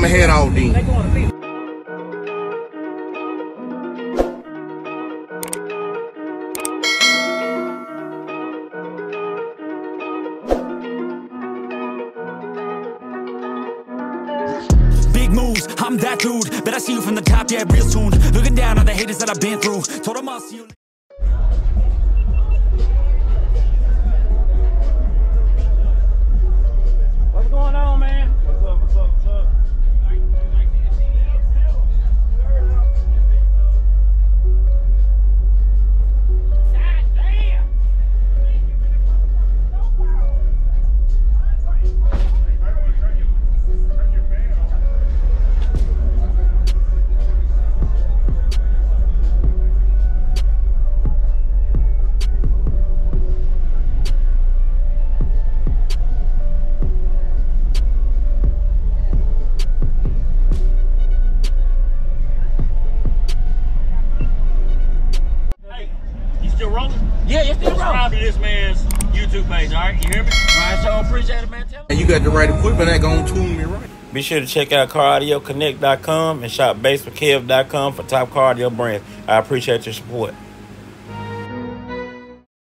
my head then. Big moves, I'm that dude. Bet I see you from the top, yeah, real soon. Looking down on the haters that I've been through. Told them I'll see you. Rolling? Yeah, you still Subscribe to this man's YouTube page, all right? You hear me? I sure appreciate it, man. Tell. And you got the right equipment that gonna tune me right. Be sure to check out CarAudioConnect.com and shop basswithkev.com for top car audio brands. I appreciate your support.